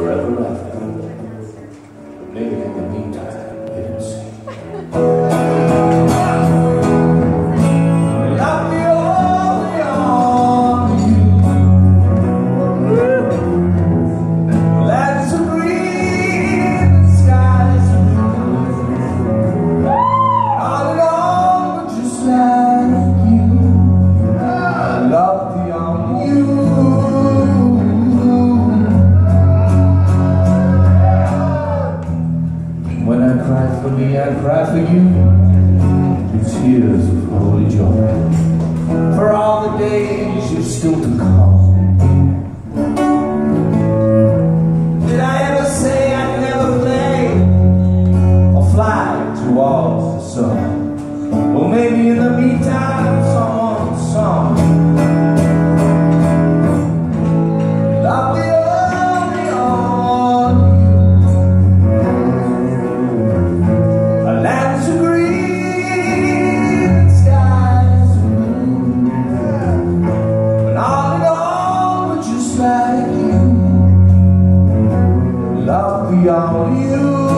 forever after. Maybe in the meantime, for me, I cry for you. With tears of holy joy. For all the days you're still to come. Did I ever say I'd never play or fly towards the sun? Well, maybe in the meantime, beyond you.